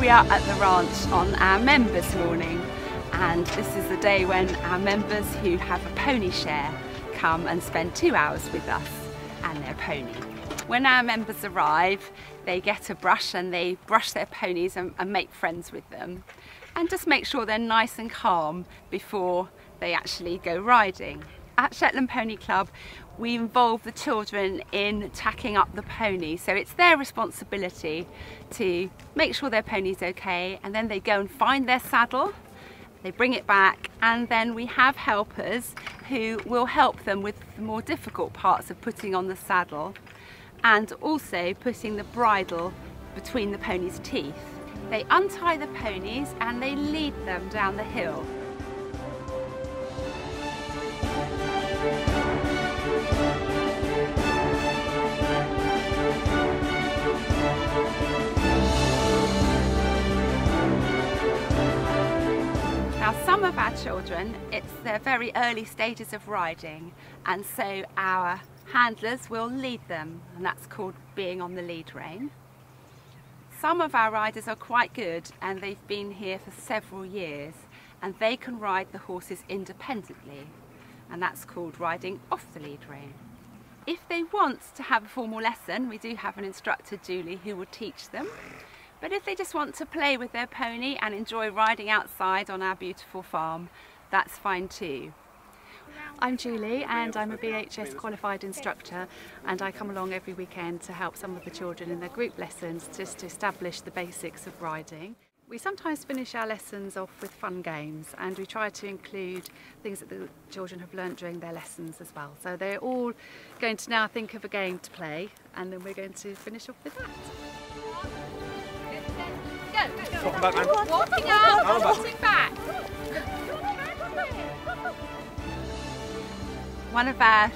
we are at the ranch on our members morning and this is the day when our members who have a pony share come and spend two hours with us and their pony. When our members arrive they get a brush and they brush their ponies and, and make friends with them and just make sure they're nice and calm before they actually go riding. At Shetland Pony Club we involve the children in tacking up the pony so it's their responsibility to make sure their pony's okay and then they go and find their saddle they bring it back and then we have helpers who will help them with the more difficult parts of putting on the saddle and also putting the bridle between the pony's teeth. They untie the ponies and they lead them down the hill. Our children, it's their very early stages of riding and so our handlers will lead them and that's called being on the lead rein. Some of our riders are quite good and they've been here for several years and they can ride the horses independently and that's called riding off the lead rein. If they want to have a formal lesson, we do have an instructor, Julie, who will teach them. But if they just want to play with their pony and enjoy riding outside on our beautiful farm, that's fine too. I'm Julie and I'm a BHS qualified instructor and I come along every weekend to help some of the children in their group lessons just to establish the basics of riding. We sometimes finish our lessons off with fun games and we try to include things that the children have learnt during their lessons as well. So they're all going to now think of a game to play and then we're going to finish off with that. Back, man. Walking out, walking back. One of our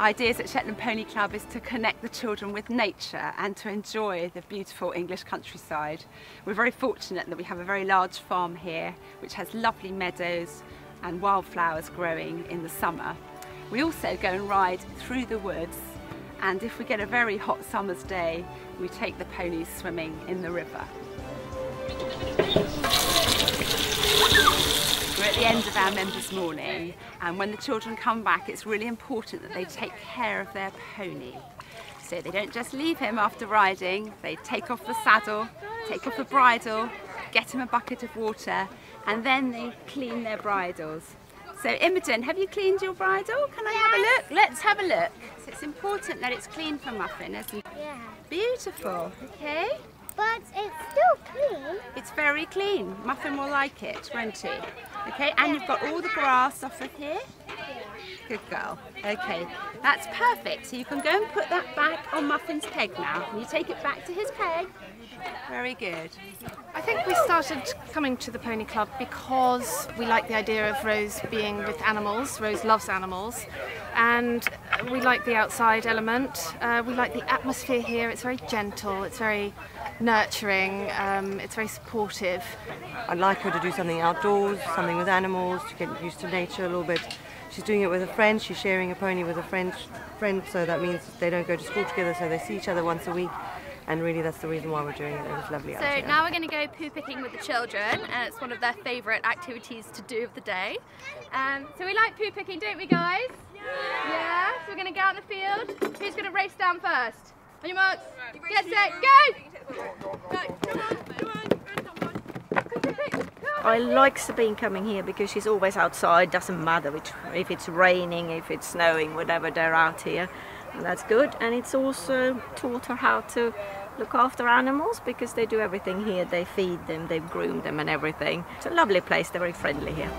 ideas at Shetland Pony Club is to connect the children with nature and to enjoy the beautiful English countryside. We're very fortunate that we have a very large farm here which has lovely meadows and wildflowers growing in the summer. We also go and ride through the woods and if we get a very hot summer's day we take the ponies swimming in the river. We're at the end of our members morning and when the children come back it's really important that they take care of their pony. So they don't just leave him after riding, they take off the saddle, take off the bridle, get him a bucket of water and then they clean their bridles. So Imogen, have you cleaned your bridle? Can I have a look? Let's have a look. So it's important that it's clean for Muffin, isn't it? Yeah. Beautiful, okay? But it's still clean. It's very clean. Muffin will like it, won't he? Okay, and you've got all the grass off of here. Good girl. Okay, that's perfect. So you can go and put that back on Muffin's peg now. Can you take it back to his peg? Very good. I think we started coming to the Pony Club because we like the idea of Rose being with animals. Rose loves animals and we like the outside element. Uh, we like the atmosphere here. It's very gentle, it's very nurturing, um, it's very supportive. I'd like her to do something outdoors, something with animals, to get used to nature a little bit. She's doing it with a friend, she's sharing a pony with a friend, friend so that means they don't go to school together, so they see each other once a week. And really, that's the reason why we're doing it. It was lovely. So out here. now we're going to go poo picking with the children, and it's one of their favourite activities to do of the day. Um, so we like poo picking, don't we, guys? Yeah. Yeah. So we're going to go out in the field. Who's going to race down first? On your marks, get set, go! I like Sabine coming here because she's always outside, doesn't matter which, if it's raining, if it's snowing, whatever, they're out here. And that's good. And it's also taught her how to look after animals because they do everything here. They feed them, they groom them and everything. It's a lovely place, they're very friendly here.